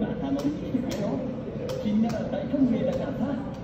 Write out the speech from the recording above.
また乗りに来てくれよ君なら大歓迎だからさ